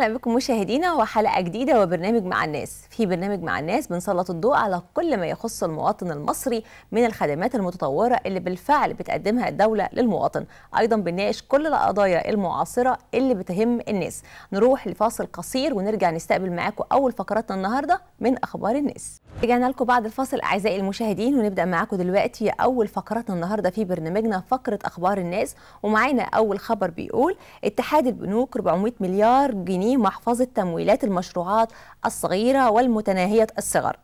أهلا بكم مشاهدينا وحلقة جديدة وبرنامج مع الناس. في برنامج مع الناس بنسلط الضوء على كل ما يخص المواطن المصري من الخدمات المتطورة اللي بالفعل بتقدمها الدولة للمواطن. أيضا بنناقش كل القضايا المعاصرة اللي بتهم الناس. نروح لفاصل قصير ونرجع نستقبل معاكم أول فقراتنا النهارده من أخبار الناس. رجعنا لكم بعد الفاصل أعزائي المشاهدين ونبدأ معاكم دلوقتي أول فقراتنا النهارده في برنامجنا فقرة أخبار الناس. ومعانا أول خبر بيقول اتحاد البنوك 400 مليار جنيه محفظة تمويلات المشروعات الصغيرة والمتناهية الصغر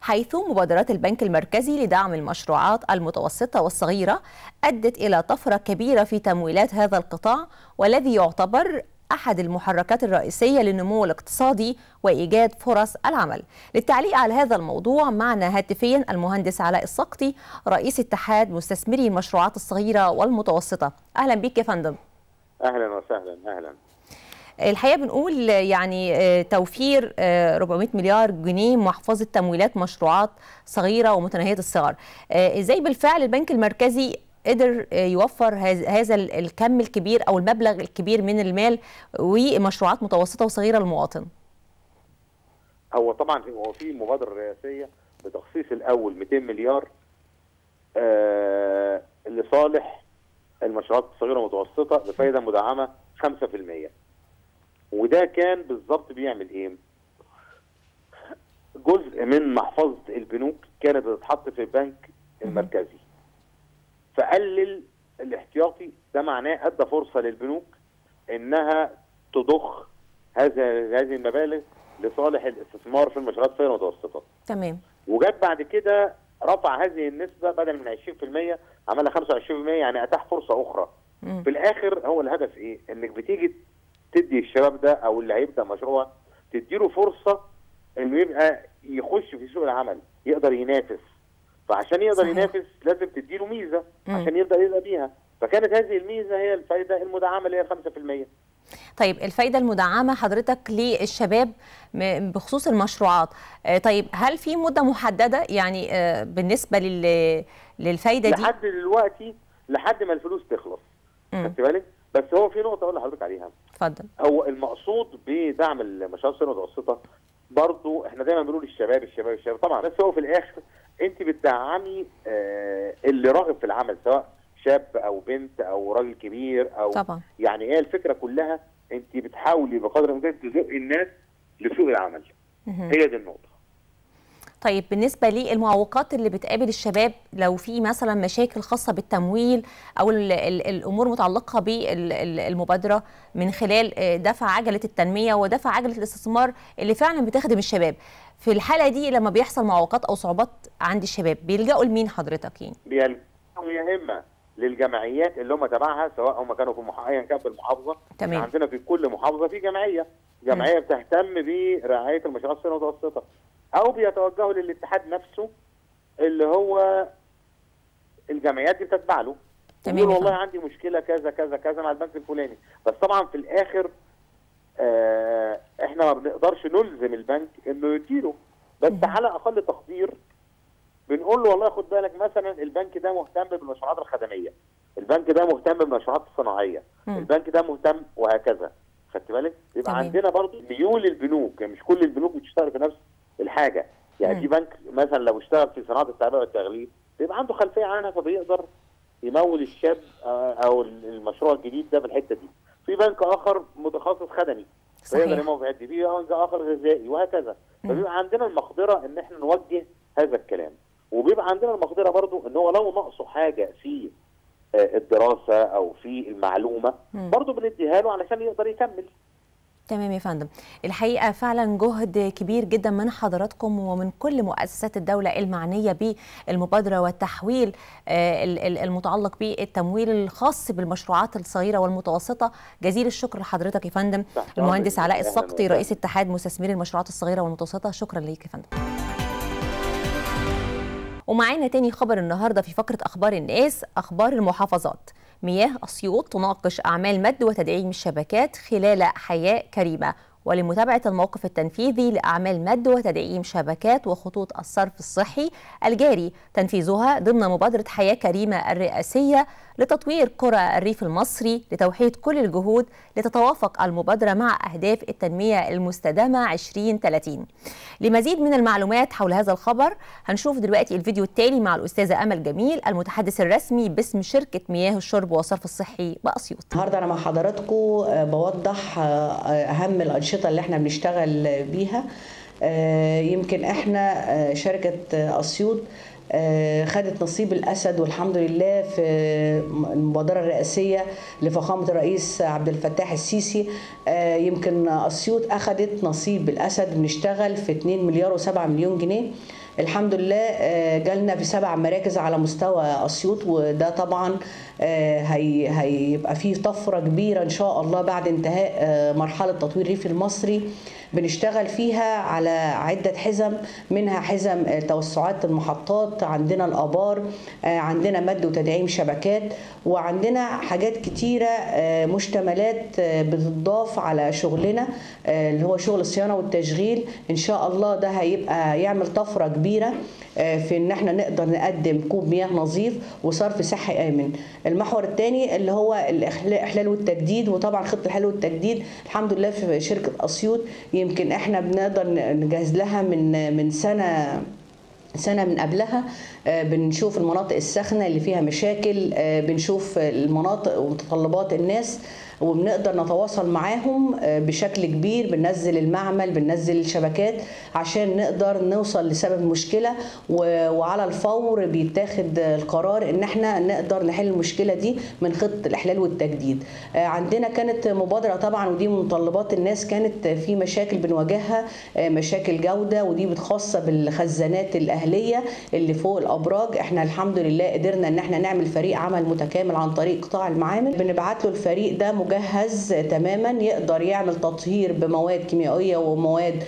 حيث مبادرات البنك المركزي لدعم المشروعات المتوسطة والصغيرة أدت إلى طفرة كبيرة في تمويلات هذا القطاع والذي يعتبر أحد المحركات الرئيسية للنمو الاقتصادي وإيجاد فرص العمل. للتعليق على هذا الموضوع معنا هاتفيا المهندس علاء السقطي رئيس اتحاد مستثمري المشروعات الصغيرة والمتوسطة. أهلا بك يا فندم. أهلا وسهلا أهلا. الحقيقة بنقول يعني توفير 400 مليار جنيه محفظة تمويلات مشروعات صغيرة ومتناهية الصغر. إزاي بالفعل البنك المركزي قدر يوفر هذا الكم الكبير أو المبلغ الكبير من المال ومشروعات متوسطة وصغيرة للمواطن؟ هو طبعا هو في مبادرة رئاسية بتخصيص الأول 200 مليار آه لصالح المشروعات الصغيرة والمتوسطة بفائده مدعمة 5% وده كان بالظبط بيعمل إيه؟ جزء من محفظة البنوك كانت بتتحط في البنك المركزي فقلل الاحتياطي ده معناه أدى فرصة للبنوك إنها تضخ هذا هذه المبالغ لصالح الاستثمار في المشروعات الصغيرة والمتوسطة. تمام. وجت بعد كده رفع هذه النسبة بدل من 20% عملها 25% يعني أتاح فرصة أخرى. في الآخر هو الهدف إيه؟ إنك بتيجي تدي الشباب ده أو اللي هيبدا مشروع تديله فرصة انه يبقى يخش في سوق العمل يقدر ينافس. فعشان يقدر صحيح. ينافس لازم تديله ميزة مم. عشان يقدر يبقى بيها. فكانت هذه الميزة هي الفائده المدعمة اللي هي 5% طيب الفايدة المدعمة حضرتك للشباب بخصوص المشروعات. طيب هل في مدة محددة؟ يعني بالنسبة لل للفايدة دي؟ لحد دلوقتي لحد ما الفلوس تخلص. خدت بالك؟ بس هو في نقطة أقول لحضرتك عليها. اتفضل. هو المقصود بدعم المشاريع الصغيره والمتوسطه برضو إحنا دايما بنقول الشباب الشباب الشباب. طبعا بس هو في الآخر أنت بتدعمي آه اللي راغب في العمل سواء شاب أو بنت أو راجل كبير أو طبعا. يعني هي الفكرة كلها أنت بتحاولي بقدر الإمكان تزقي الناس لسوق العمل. هي دي النقطة. طيب بالنسبة للمعوقات اللي بتقابل الشباب لو في مثلا مشاكل خاصة بالتمويل أو ال ال الأمور متعلقة بالمبادرة من خلال دفع عجلة التنمية ودفع عجلة الاستثمار اللي فعلا بتخدم الشباب في الحالة دي لما بيحصل معوقات أو صعوبات عند الشباب بيلجأوا لمين حضرتك يعني؟ بيلجأوا يا إما للجمعيات اللي هم تبعها سواء هم كانوا في مح... ايا كان في المحافظة. تمام. عندنا في كل محافظة في جمعية. جمعية م. بتهتم برعاية المشروعات الصغيره والمتوسطه أو بيتوجهوا للاتحاد نفسه اللي هو الجمعيات دي بتتبع له. تمام والله عندي مشكلة كذا كذا كذا مع البنك الفلاني. بس طبعا في الآخر آه إحنا ما بنقدرش نلزم البنك إنه يديله بس على أقل تقدير بنقول له والله خد بالك مثلا البنك ده مهتم بالمشروعات الخدمية. البنك ده مهتم بالمشروعات الصناعية. مم. البنك ده مهتم وهكذا. خدت بالك؟ يبقى تمام. عندنا برضه ميول البنوك. يعني مش كل البنوك بتشتغل في نفس الحاجة. يعني مم. في بنك مثلا لو اشتغل في صناعة التعبئة والتغليف بيبقى عنده خلفية عنها فبيقدر يمول الشاب أو المشروع الجديد ده في الحتة دي. في بنك آخر متخصص خدمي. فيقدر يمول في الحته دي. في بنك آخر غذائي وهكذا. فبيبقى عندنا المقدرة إن إحنا نوجه هذا الكلام. وبيبقى عندنا المقدرة برضو إن هو لو ناقصه حاجة في آه، الدراسة أو في المعلومة. برضو بنديها له علشان يقدر يكمل تمام يا فندم الحقيقة فعلا جهد كبير جدا من حضراتكم ومن كل مؤسسات الدولة المعنية بالمبادرة والتحويل آه، ال- ال- المتعلق بالتمويل الخاص بالمشروعات الصغيرة والمتوسطة جزيل الشكر لحضرتك يا فندم المهندس. علاء السقطي. رئيس اتحاد مستثمري المشروعات الصغيرة والمتوسطة شكرا ليك يا فندم ومعانا تاني خبر النهارده في فقرة أخبار الناس أخبار المحافظات. مياه أسيوط تناقش أعمال مد وتدعيم الشبكات خلال حياة كريمة. ولمتابعة الموقف التنفيذي لأعمال مد وتدعيم شبكات وخطوط الصرف الصحي الجاري تنفيذها ضمن مبادرة حياة كريمة الرئاسية لتطوير قرى الريف المصري لتوحيد كل الجهود لتتوافق المبادرة مع أهداف التنمية المستدامة 2030 لمزيد من المعلومات حول هذا الخبر هنشوف دلوقتي الفيديو التالي مع الأستاذة أمل جميل المتحدث الرسمي باسم شركة مياه الشرب والصرف الصحي بأسيوط. النهارده أنا مع حضراتكم بوضح أهم الأنشطة اللي إحنا بنشتغل بيها. يمكن إحنا شركة أسيوط خدت نصيب الأسد والحمد لله في المبادرة الرئاسية لفخامة الرئيس عبد الفتاح السيسي. يمكن أسيوط اخذت نصيب الأسد بنشتغل في 2 مليار و7 مليون جنيه. الحمد لله جالنا في سبع مراكز على مستوى أسيوط وده طبعا هي هيبقى فيه طفرة كبيرة إن شاء الله بعد انتهاء مرحلة تطوير الريف المصري. بنشتغل فيها على عدة حزم منها حزم توسعات المحطات عندنا الآبار عندنا مد وتدعيم شبكات وعندنا حاجات كتيرة مشتملات بتضاف على شغلنا اللي هو شغل الصيانة والتشغيل. إن شاء الله ده هيبقى يعمل طفرة كبيرة. في إن إحنا نقدر نقدم كوب مياه نظيف وصرف صحي آمن. المحور الثاني اللي هو الإحلال والتجديد وطبعا خطة الإحلال والتجديد الحمد لله في شركة أسيوط يمكن إحنا بنقدر نجهز لها من من سنة سنة من قبلها. بنشوف المناطق الساخنة اللي فيها مشاكل. بنشوف المناطق ومتطلبات الناس. وبنقدر نتواصل معاهم بشكل كبير بننزل المعمل بننزل الشبكات عشان نقدر نوصل لسبب المشكلة وعلى الفور بيتاخد القرار إن إحنا نقدر نحل المشكلة دي من خطة الإحلال والتجديد. عندنا كانت مبادرة طبعا ودي من متطلبات الناس كانت في مشاكل بنواجهها مشاكل جودة ودي بتخص بالخزانات الأهلية اللي فوق الأبراج. إحنا الحمد لله قدرنا إن إحنا نعمل فريق عمل متكامل عن طريق قطاع المعامل. بنبعت له الفريق ده مجهز تماما يقدر يعمل تطهير بمواد كيميائية ومواد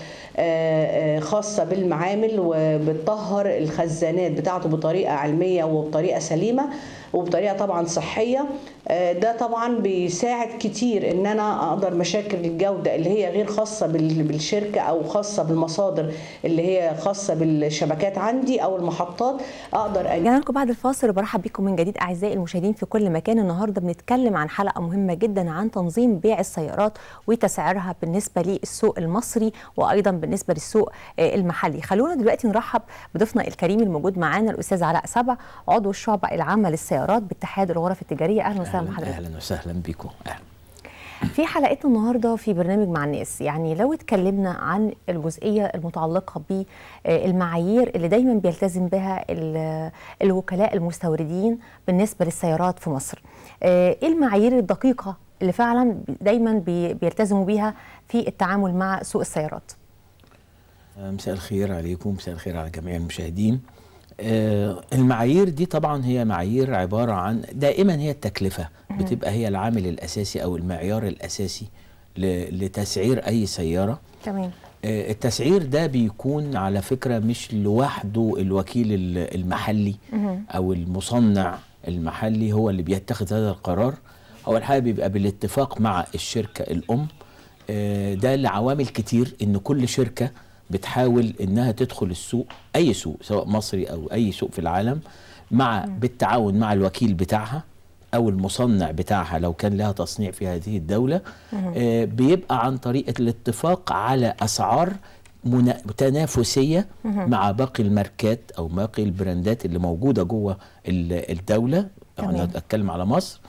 خاصة بالمعامل وبتطهر الخزانات بتاعته بطريقة علمية وبطريقة سليمة. وبطريقة طبعا صحية. ده طبعا بيساعد كتير إن أنا أقدر مشاكل الجودة اللي هي غير خاصة بالشركة أو خاصة بالمصادر اللي هي خاصة بالشبكات عندي أو المحطات. أقدر رجعنا لكم بعد الفاصل وبرحب بكم من جديد أعزائي المشاهدين في كل مكان. النهارده بنتكلم عن حلقة مهمة جدا عن تنظيم بيع السيارات وتسعيرها بالنسبة للسوق المصري وأيضا بالنسبة للسوق المحلي. خلونا دلوقتي نرحب بضيفنا الكريم الموجود معانا الأستاذ علاء سبع عضو الشعبة العامة للسيارات. السيارات باتحاد الغرف التجارية. أهلا وسهلا بحضرتك. أهلا وسهلا بكم أهلا. في حلقتنا النهارده في برنامج مع الناس. يعني لو اتكلمنا عن الجزئية المتعلقة بالمعايير اللي دايما بيلتزم بها الوكلاء المستوردين بالنسبة للسيارات في مصر. إيه المعايير الدقيقة اللي فعلا دايما بيلتزموا بيها في التعامل مع سوق السيارات؟ مساء الخير عليكم مساء الخير على جميع المشاهدين. آه المعايير دي طبعا هي معايير عبارة عن دائما هي التكلفة بتبقى هي العامل الأساسي أو المعيار الأساسي لتسعير أي سيارة. تمام. آه التسعير ده بيكون على فكرة مش لوحده الوكيل المحلي أو المصنع المحلي هو اللي بيتخذ هذا القرار. هو الحقيقة بيبقى بالاتفاق مع الشركة الأم. آه ده لعوامل كتير إن كل شركة بتحاول إنها تدخل السوق أي سوق سواء مصري أو أي سوق في العالم مع بالتعاون مع الوكيل بتاعها أو المصنع بتاعها لو كان لها تصنيع في هذه الدولة. آه بيبقى عن طريق الاتفاق على أسعار تنافسية مع باقي الماركات أو باقي البراندات اللي موجودة جوه الدولة. أنا أتكلم على مصر.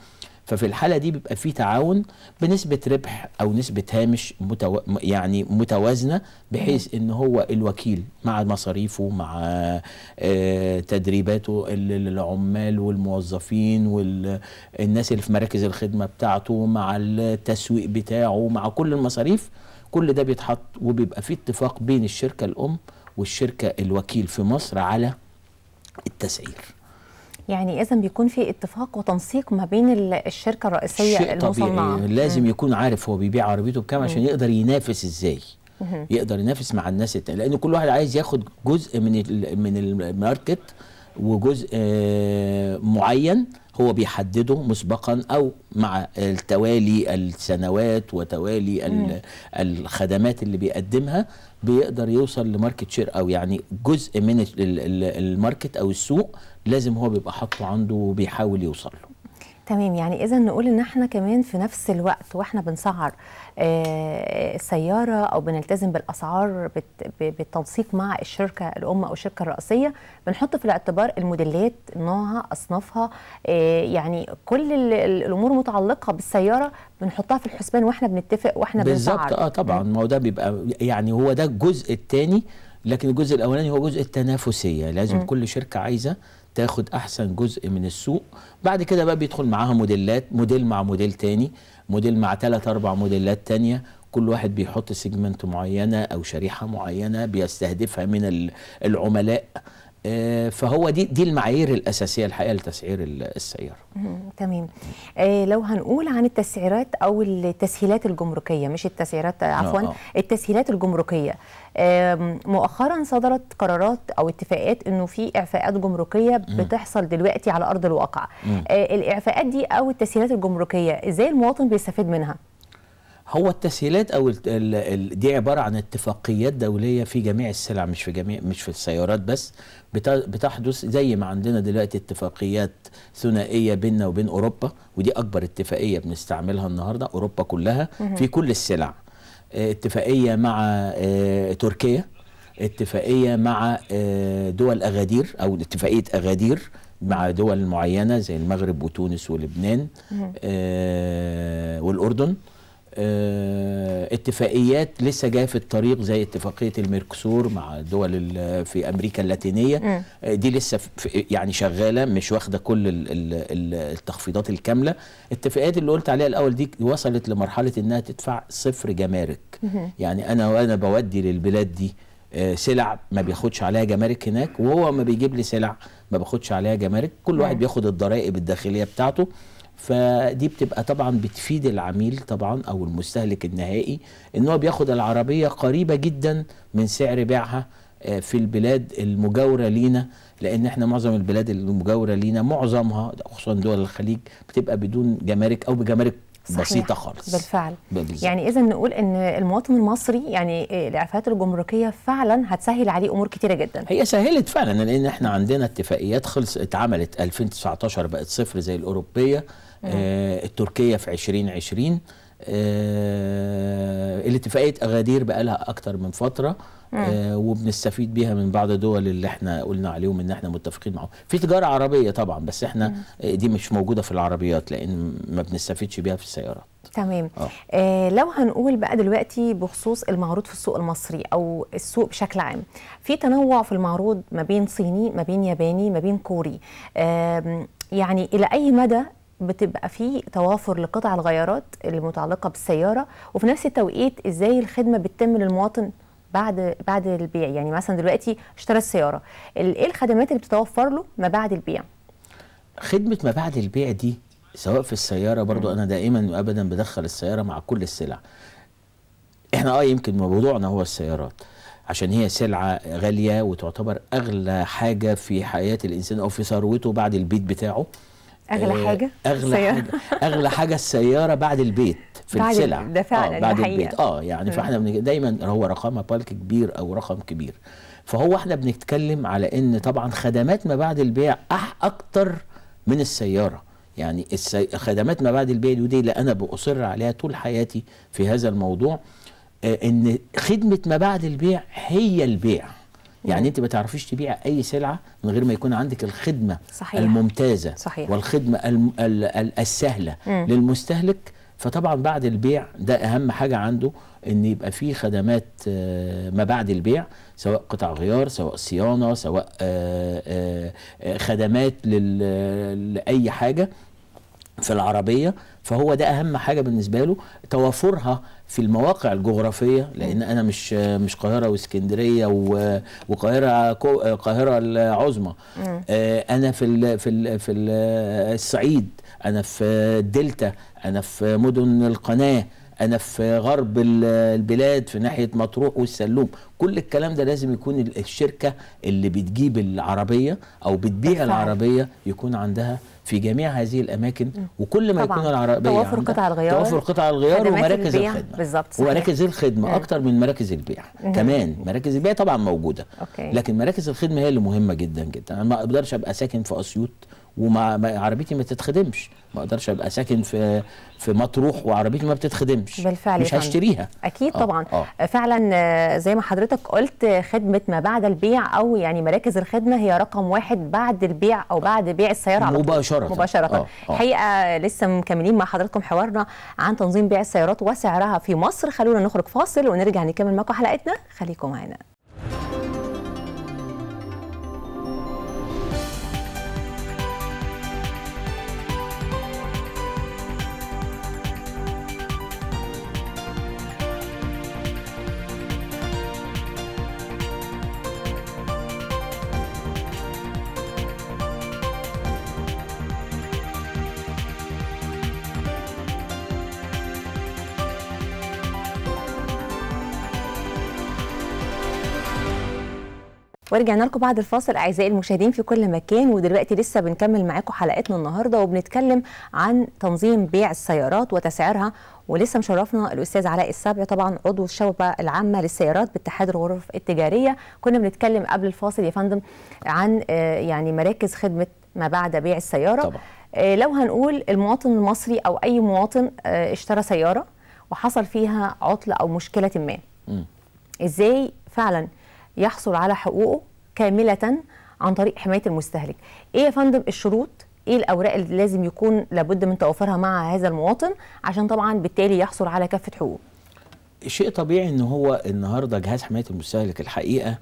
ففي الحالة دي بيبقى في تعاون بنسبة ربح أو نسبة هامش متو... يعني متوازنة بحيث إن هو الوكيل مع مصاريفه مع آه تدريباته العمال والموظفين والناس اللي في مراكز الخدمة بتاعته مع التسويق بتاعه مع كل المصاريف. كل ده بيتحط وبيبقى في اتفاق بين الشركة الأم والشركة الوكيل في مصر على التسعير. يعني اذا بيكون في اتفاق وتنسيق ما بين الشركة الرئيسية شيء المصنعة. طبيعي لازم يكون عارف هو بيبيع عربيته بكام عشان يقدر ينافس إزاي. يقدر ينافس مع الناس التانية. لأن كل واحد عايز ياخد جزء من من الماركت وجزء معين هو بيحدده مسبقا أو مع التوالي السنوات وتوالي الخدمات اللي بيقدمها بيقدر يوصل ل market share أو يعني جزء من ال market أو السوق لازم هو بيبقى حاطه عنده وبيحاول يوصل له. تمام يعني إذا نقول إن إحنا كمان في نفس الوقت وإحنا بنسعر آه، السياره أو بنلتزم بالأسعار بالتنسيق مع الشركة الأم أو الشركة الرئيسية بنحط في الاعتبار الموديلات نوعها أصنافها آه، يعني كل ال- ال- الأمور المتعلقه بالسيارة بنحطها في الحسبان وإحنا بنتفق وإحنا بالظبط بنسعر آه طبعا. ما هو ده بيبقى يعني هو ده الجزء الثاني لكن الجزء الأولاني هو جزء التنافسية. لازم م. كل شركة عايزة تاخد أحسن جزء من السوق. بعد كده بقى بيدخل معاها موديلات موديل مع موديل تاني موديل مع ثلاث أربع موديلات تانية. كل واحد بيحط segment معينة أو شريحة معينة بيستهدفها من ال- العملاء. فهو دي دي المعايير الأساسية الحقيقة لتسعير ال- السيارة. تمام. آه لو هنقول عن التسعيرات أو التسهيلات الجمركية مش التسعيرات آه، عفوا آه. التسهيلات الجمركية. مؤخرا صدرت قرارات أو اتفاقات إنه في إعفاءات جمركية بتحصل دلوقتي على أرض الواقع. آه الإعفاءات دي أو التسهيلات الجمركية إزاي المواطن بيستفيد منها؟ هو التسهيلات أو ال ال ال دي عبارة عن اتفاقيات دولية في جميع السلع مش في جميع مش في السيارات بس بت- بتحدث زي ما عندنا دلوقتي اتفاقيات ثنائية بيننا وبين أوروبا ودي أكبر اتفاقية بنستعملها النهارده أوروبا كلها في كل السلع. اتفاقية مع آه، تركيا اتفاقية مع آه، دول أغادير أو اتفاقية أغادير مع دول معينة زي المغرب وتونس ولبنان آه، والأردن. آه، اتفاقيات لسه جاية في الطريق زي اتفاقية الميركسور مع دول في أمريكا اللاتينية. آه، دي لسه يعني شغالة مش واخدة كل ال- ال- ال- التخفيضات الكاملة. الاتفاقيات اللي قلت عليها الأول دي وصلت لمرحلة إنها تدفع صفر جمارك. يعني أنا وأنا بودي للبلاد دي آه، سلع ما بياخدش عليها جمارك هناك وهو ما بيجيب لي سلع ما باخدش عليها جمارك. كل واحد بياخد الضرائب الداخلية بتاعته. فدي بتبقى طبعا بتفيد العميل طبعا أو المستهلك النهائي إن هو بياخد العربية قريبة جدا من سعر بيعها آه، في البلاد المجاورة لينا لأن إحنا معظم البلاد المجاورة لينا معظمها خصوصا دول الخليج بتبقى بدون جمارك أو بجمارك صحيح. بسيطة خالص بالفعل بالظبط. يعني اذا نقول إن المواطن المصري يعني الإعفاءات الجمركية فعلا هتسهل عليه أمور كتيرة جدا هي سهلت فعلا لأن إحنا عندنا اتفاقيات خلص اتعملت 2019 بقت صفر زي الأوروبية آه التركية في 2020 آه الاتفاقيه أغادير بقى لها أكتر من فترة آه وبنستفيد بيها من بعض الدول اللي إحنا قلنا عليهم إن إحنا متفقين معاهم. في تجارة عربية طبعا بس إحنا آه دي مش موجودة في العربيات لأن ما بنستفيدش بيها في السيارات. تمام. آه. آه لو هنقول بقى دلوقتي بخصوص المعروض في السوق المصري أو السوق بشكل عام في تنوع في المعروض ما بين صيني ما بين ياباني ما بين كوري. آم، يعني إلى أي مدى بتبقى في توافر لقطع الغيارات المتعلقه بالسيارة وفي نفس التوقيت إزاي الخدمة بتتم للمواطن بعد بعد البيع. يعني مثلا دلوقتي اشترى السيارة ال- إيه الخدمات اللي بتتوفر له ما بعد البيع؟ خدمة ما بعد البيع دي سواء في السيارة برضو أنا دائما وأبدا بدخل السيارة مع كل السلع. إحنا آه يمكن موضوعنا هو السيارات عشان هي سلعة غالية وتعتبر أغلى حاجة في حياة الإنسان أو في ثروته بعد البيت بتاعه. أغلى آه، حاجة؟ أغلى السيارة. حاجة أغلى حاجة السيارة بعد البيت في بعد ال- السلع ده فعلا، آه بعد حقيقة. البيت آه يعني فإحنا دايما هو رقمها بالك كبير أو رقم كبير. فهو إحنا بنتكلم على إن طبعا خدمات ما بعد البيع أح أكتر من السيارة. يعني السي... خدمات ما بعد البيع ودي اللي أنا بأصر عليها طول حياتي في هذا الموضوع آه إن خدمة ما بعد البيع هي البيع. يعني أنت ما تعرفيش تبيع أي سلعة من غير ما يكون عندك الخدمة صحيح. الممتازة صحيح. والخدمة الم... ال... ال... السهلة مم. للمستهلك فطبعا بعد البيع ده أهم حاجة عنده إن يبقى فيه خدمات آه، ما بعد البيع سواء قطع غيار سواء صيانة سواء آه، آه، خدمات لل- لأي حاجة في العربية فهو ده أهم حاجة بالنسبة له توافرها في المواقع الجغرافية لأن أنا مش مش قاهرة وإسكندرية و- وقاهرة كو- القاهره العظمى. آه، أنا في ال في ال في ال الصعيد أنا في الدلتا أنا في مدن القناة أنا في غرب ال- البلاد في ناحية مطروح والسلوم. كل الكلام ده لازم يكون ال- الشركة اللي بتجيب العربية أو بتبيع. العربية يكون عندها في جميع هذه الأماكن وكل ما طبعاً. يكون العربية توافر قطع الغيار، توافر قطع الغيار ومراكز البيع. الخدمة بالظبط،. ومراكز الخدمة. أكتر من مراكز البيع كمان مراكز البيع طبعا موجودة أوكي. لكن مراكز الخدمة هي اللي مهمة جدا جدا أنا ما أقدرش أبقى ساكن في أسيوط وما ما- عربيتي ما تتخدمش ما أقدرش ابقى ساكن في في مطروح وعربيتي ما بتتخدمش بالفعل مش. هشتريها أكيد آه، طبعا آه. فعلا آه، زي ما حضرتك قلت خدمة ما بعد البيع أو يعني مراكز الخدمة هي رقم واحد بعد البيع أو بعد بيع السيارة على طول. مباشرة. مباشرة آه، آه. الحقيقة لسه مكملين مع حضراتكم حوارنا عن تنظيم بيع السيارات وسعرها في مصر خلونا نخرج فاصل ونرجع نكمل معكم حلقتنا خليكم معانا ورجعنا لكم بعد الفاصل أعزائي المشاهدين في كل مكان. ودلوقتي لسه بنكمل معاكم حلقتنا النهارده وبنتكلم عن تنظيم بيع السيارات وتسعيرها. ولسه مشرفنا الأستاذ علاء السبع طبعا عضو الشعبه العامة للسيارات باتحاد الغرف التجارية. كنا بنتكلم قبل الفاصل يا فندم عن آه، يعني مراكز خدمة ما بعد بيع السيارة. طبعا. آه، لو هنقول المواطن المصري أو أي مواطن آه، اشترى سيارة وحصل فيها عطل أو مشكلة ما. مم. إزاي فعلا يحصل على حقوقه كاملة عن طريق حماية المستهلك. إيه يا فندم الشروط؟ إيه الأوراق اللي لازم يكون لابد من توفرها مع هذا المواطن؟ عشان طبعا بالتالي يحصل على كافة حقوقه شيء طبيعي ان هو النهارده جهاز حماية المستهلك الحقيقة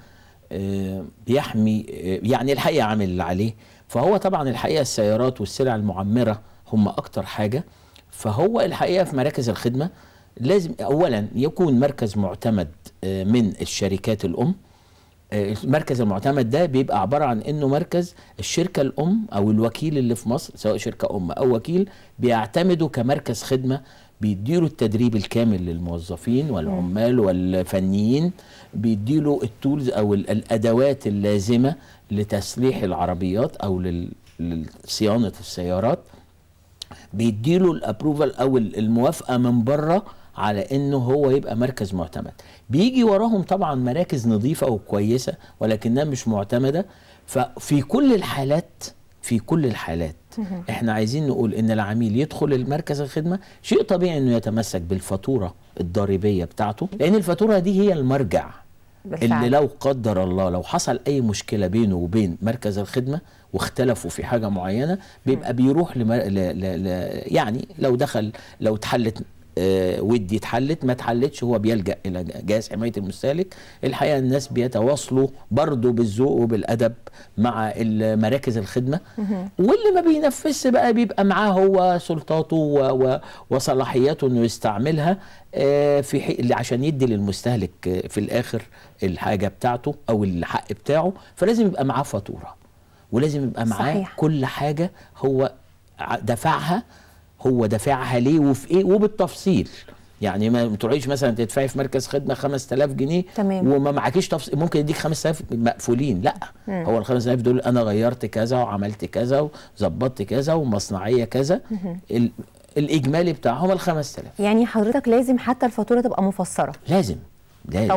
آه، بيحمي آه، يعني الحقيقة عامل اللي عليه. فهو طبعا الحقيقة السيارات والسلع المعمرة هم أكتر حاجة. فهو الحقيقة في مراكز الخدمة لازم اولا يكون مركز معتمد آه، من الشركات الأم. المركز المعتمد ده بيبقى عبارة عن إنه مركز الشركة الأم أو الوكيل اللي في مصر سواء شركة أم أو وكيل بيعتمدوا كمركز خدمة بيديله التدريب الكامل للموظفين والعمال والفنيين بيديله التولز أو ال- الأدوات اللازمة لتصليح العربيات أو لصيانة السيارات. بيديله الابروفال أو ال- الموافقة من بره على إنه هو يبقى مركز معتمد. بيجي وراهم طبعا مراكز نظيفة وكويسة ولكنها مش معتمدة. ففي كل الحالات في كل الحالات إحنا عايزين نقول إن العميل يدخل المركز الخدمة. شيء طبيعي إنه يتمسك بالفاتورة الضريبية بتاعته لأن الفاتورة دي هي المرجع بالفعل. اللي لو قدر الله لو حصل أي مشكلة بينه وبين مركز الخدمة واختلفوا في حاجة معينة بيبقى بيروح لمر... ل... ل... ل... يعني لو دخل لو اتحلت ودي اتحلت ما اتحلتش هو بيلجأ إلى جهاز حماية المستهلك الحقيقة الناس بيتواصلوا برضه بالذوق وبالأدب مع مراكز الخدمة واللي ما بينفذش بقى بيبقى معاه هو سلطاته. وصلاحياته إنه يستعملها آه، في حي... اللي عشان يدي للمستهلك آه، في الآخر الحاجة بتاعته أو الحق بتاعه فلازم يبقى معاه فاتورة ولازم يبقى معاه صحيح. كل حاجة هو دفعها هو دافعها ليه وفي إيه وبالتفصيل. يعني ما تروحيش مثلا تدفعي في مركز خدمة 5000 جنيه تمام. وما معكيش تفصيل ممكن يديك 5000 مقفولين. لا. هو ال 5000 دول أنا غيرت كذا وعملت كذا وظبطت كذا ومصنعية كذا. ال- الإجمالي بتاعهم ال 5000 يعني حضرتك لازم حتى الفاتورة تبقى مفسرة. لازم. لازم.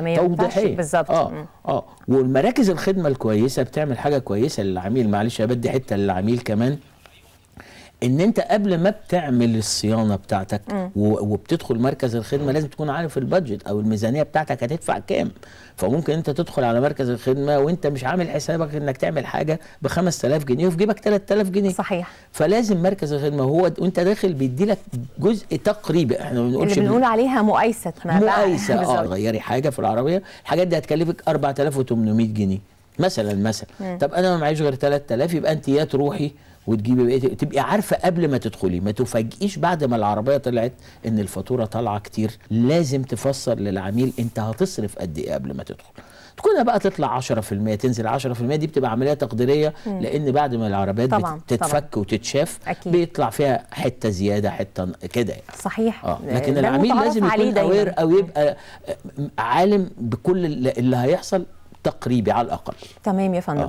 ما ينفعش. بالظبط. آه مم. آه. والمراكز الخدمة الكويسة بتعمل حاجة كويسة للعميل. معلش بدي حتة للعميل كمان. إن أنت قبل ما بتعمل الصيانة بتاعتك و- وبتدخل مركز الخدمة لازم تكون عارف البادجت أو الميزانية بتاعتك هتدفع كام. فممكن أنت تدخل على مركز الخدمة وأنت مش عامل حسابك إنك تعمل حاجة ب 5000 جنيه وفي جيبك 3000 جنيه. صحيح. فلازم مركز الخدمة هو وأنت داخل بيدي لك جزء تقريبي إحنا ما اللي بنقولش بنقول عليها بعد. مقايسة آه. غيري حاجة في العربية. الحاجات دي هتكلفك 4800 جنيه مثلا مثلا. طب أنا ما معيش غير 3000 يبقى أنت يا تروحي وتجيبي بقية تبقي عارفة قبل ما تدخلي ما تفاجئيش بعد ما العربية طلعت إن الفاتورة طالعة كتير. لازم تفسر للعميل أنت هتصرف قد إيه قبل ما تدخل. تكون بقى تطلع 10% تنزل 10% دي بتبقى عملية تقديرية لأن بعد ما العربيات طبعاً، بت- تتفك وتتشاف أكيد. بيطلع فيها حتة زيادة حتة كده يعني. صحيح. آه لكن العميل لازم يكون. اوير أو يبقى عالم بكل اللي هيحصل تقريبي على الأقل. تمام يا فندم.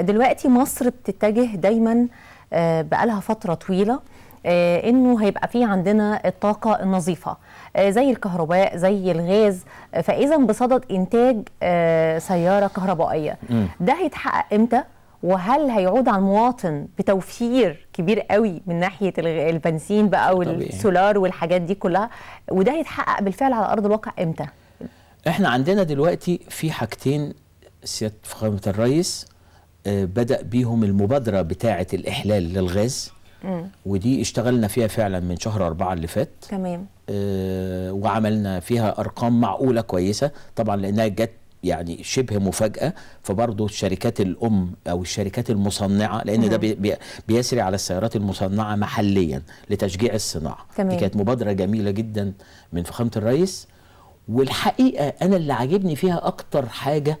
دلوقتي مصر بتتجه دايما آه، بقالها فترة طويلة آه، إنه هيبقى في عندنا الطاقة النظيفة آه، زي الكهرباء زي الغاز آه، فإذا بصدد إنتاج آه، سيارة كهربائية. ده هيتحقق إمتى؟ وهل هيعود على المواطن بتوفير كبير قوي من ناحية البنزين بقى. والسولار والحاجات دي كلها؟ وده هيتحقق بالفعل على أرض الواقع إمتى؟ إحنا عندنا دلوقتي في حاجتين سيادة فخامة الرئيس بدأ بيهم المبادرة بتاعة الإحلال للغاز. ودي اشتغلنا فيها فعلا من شهر أربعة اللي فات. تمام. آه، وعملنا فيها أرقام معقولة كويسة. طبعا لأنها جت يعني شبه مفاجأة. فبرضه الشركات الأم أو الشركات المصنعة لأن ده بي بي بيسري على السيارات المصنعة محليا لتشجيع الصناعة. تمام. دي كانت مبادرة جميلة جدا من فخامة الرئيس. والحقيقة أنا اللي عاجبني فيها أكتر حاجة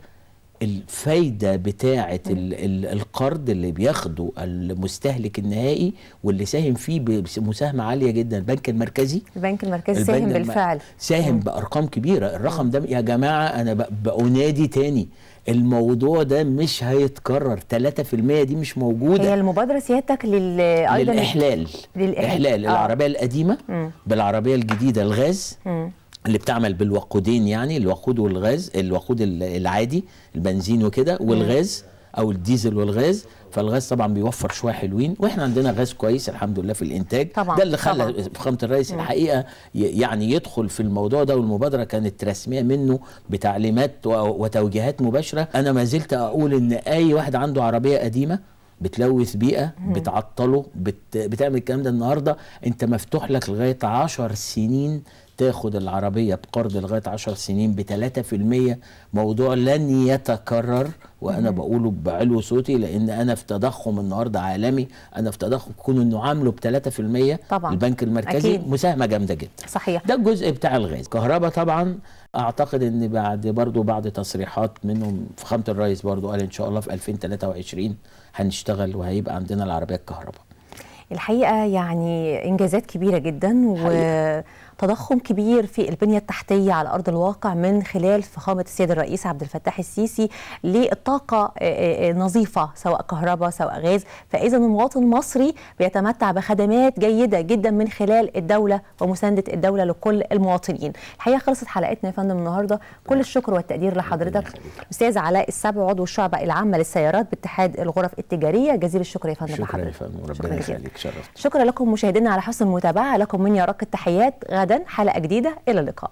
الفايدة بتاعة ال ال القرض اللي بياخده المستهلك النهائي واللي ساهم فيه بمساهمة عالية جدا. البنك المركزي. البنك المركزي البنك ساهم بالفعل. ساهم بأرقام كبيرة. الرقم ده يا جماعة أنا ب- بأنادي تاني. الموضوع ده مش هيتكرر. 3% دي مش هي موجوده المبادرة سيادتك لل للإحلال. للإحلال. احلال آه. العربية القديمة مم. بالعربية الجديدة الغاز. مم. اللي بتعمل بالوقودين يعني الوقود والغاز الوقود ال- العادي البنزين وكده والغاز أو الديزل والغاز. فالغاز طبعا بيوفر شوية حلوين وإحنا عندنا غاز كويس الحمد لله في الإنتاج. طبعاً، ده اللي خلى. فخامه الرئيس الحقيقة ي- يعني يدخل في الموضوع ده والمبادرة كانت رسمية منه بتعليمات وتوجيهات مباشرة. أنا ما زلت أقول إن أي واحد عنده عربية قديمة بتلوث بيئة بتعطله بت... بتعمل الكلام ده النهارده أنت مفتوح لك لغاية 10 سنين تاخد العربية بقرض لغاية 10 سنين ب 3% موضوع لن يتكرر وأنا بقوله بعلو صوتي لأن أنا في تضخم النهارده عالمي أنا في تضخم كون إنه عامله ب 3% طبعاً. البنك المركزي أكيد. مساهمة جامدة جدا. صحيح. ده الجزء بتاع الغاز. كهرباء طبعا أعتقد إن بعد برضو بعد تصريحات منهم فخامه الرئيس برضو قال إن شاء الله في 2023 هنشتغل وهيبقى عندنا العربية الكهرباء. الحقيقة يعني إنجازات كبيرة جدا وتضخم كبير في البنية التحتية على أرض الواقع من خلال فخامة السيد الرئيس عبد الفتاح السيسي للطاقة آه، آه، نظيفة سواء كهرباء سواء غاز. فاذا المواطن المصري بيتمتع بخدمات جيدة جدا من خلال الدولة ومساندة الدولة لكل المواطنين. الحقيقة خلصت حلقتنا يا فندم النهارده. كل الشكر والتقدير لحضرتك. أستاذ علاء السبع عضو الشعبه العامه للسيارات باتحاد الغرف التجارية. جزيل الشكر يا فندم شكرا يا فندم. ربنا. يخليك. شرفت شكرا لكم مشاهدينا على حسن المتابعة. لكم مني ارق التحيات. غدا حلقة جديدة. إلى اللقاء.